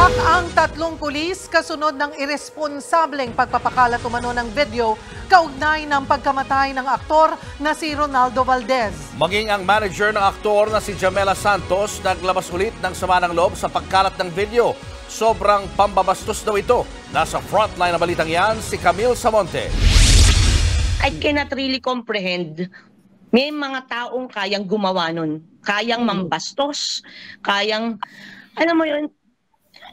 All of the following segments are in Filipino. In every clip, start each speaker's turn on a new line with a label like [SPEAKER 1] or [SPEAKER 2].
[SPEAKER 1] Napak ang tatlong pulis kasunod ng irresponsableng pagpapakalat umano ng video kaugnay ng pagkamatay ng aktor na si Ronaldo Valdez.
[SPEAKER 2] Maging ang manager ng aktor na si Jamela Santos naglabas ulit ng sama ng loob sa pagkalat ng video. Sobrang pambabastos daw ito. Nasa frontline na balitang yan si Camille Samonte.
[SPEAKER 3] I cannot really comprehend. May mga taong kayang gumawa nun. Kayang mambastos. Kayang, alam mo yun,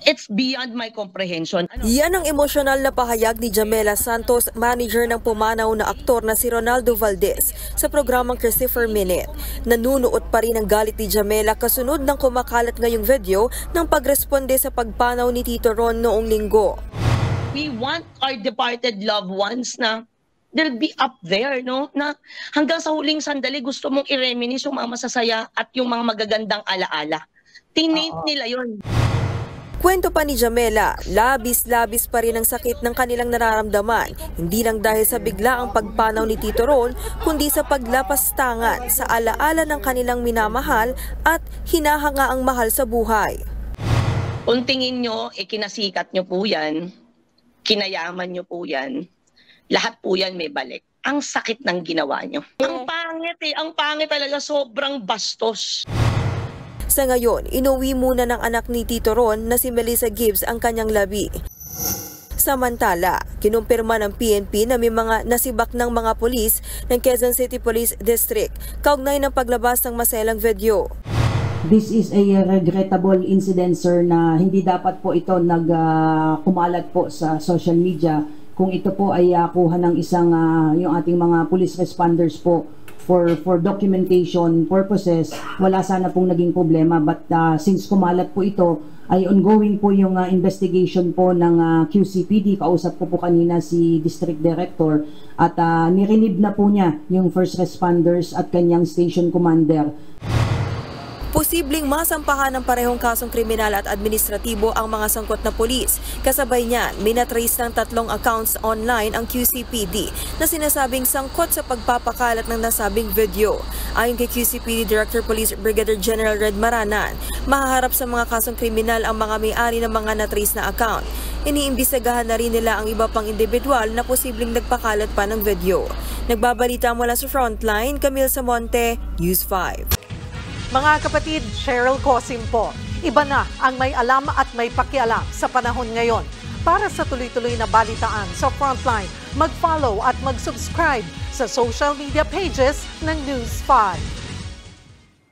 [SPEAKER 3] it's beyond my comprehension. Ano?
[SPEAKER 4] Yan ang emosyonal na pahayag ni Jamela Santos, manager ng pumanaw na aktor na si Ronaldo Valdez sa programang Christopher Minute. Nanunuot pa rin ang galit ni Jamela kasunod ng kumakalat ngayong video ng pagresponde sa pagpanaw ni Tito Ron noong linggo.
[SPEAKER 3] We want our departed loved ones na they'll be up there, no? Na hanggang sa huling sandali gusto mong i-reminisce yung mga masasaya at yung mga magagandang alaala. Tinate nila yon.
[SPEAKER 4] Kwento pa ni Jamela, labis-labis pa rin ang sakit ng kanilang nararamdaman, hindi lang dahil sa biglaang pagpanaw ni Tito Ron, kundi sa paglapastangan sa alaala ng kanilang minamahal at hinahanga ang mahal sa buhay.
[SPEAKER 3] Kung tingin nyo, eh, kinasikat nyo po yan, kinayaman nyo po yan, lahat po yan may balik. Ang sakit ng ginawa nyo. Ang pangit eh, ang pangit talaga, sobrang bastos.
[SPEAKER 4] Sa ngayon, inuwi muna ng anak ni Tito Ron na si Melissa Gibbs ang kanyang labi. Samantala, kinumpirma ng PNP na may mga nasibak ng mga pulis ng Quezon City Police District kaugnay ng paglabas ng maselang video.
[SPEAKER 5] This is a regrettable incident sir na hindi dapat po ito nag ah, kumalat po sa social media kung ito po ay ah, kuha ng isang ah, yung ating mga police responders po for for documentation purposes wala sana pong naging problema. But ah, since kumalat po ito ay ongoing po yung ah, investigation po ng ah, QCPD kausap ko po kanina si district director at uh, nirenib na po niya yung first responders at kanyang station commander
[SPEAKER 4] Posibleng masampahan ng parehong kasong kriminal at administratibo ang mga sangkot na polis. Kasabay niyan, minatrace ng tatlong accounts online ang QCPD na sinasabing sangkot sa pagpapakalat ng nasabing video. Ayon kay QCPD Director Police Brigadier General Red Maranan, mahaharap sa mga kasong kriminal ang mga may-ari ng mga natrace na account. Iniimbisagahan na rin nila ang iba pang individual na posibleng nagpakalat pa ng video. Nagbabalita mula sa Frontline, Camille Samonte, News 5.
[SPEAKER 1] Mga kapatid, Cheryl Cosim po. Iba na ang may alam at may pakialam sa panahon ngayon. Para sa tuloy-tuloy na balitaan sa Frontline, mag-follow at mag-subscribe sa social media pages ng News 5.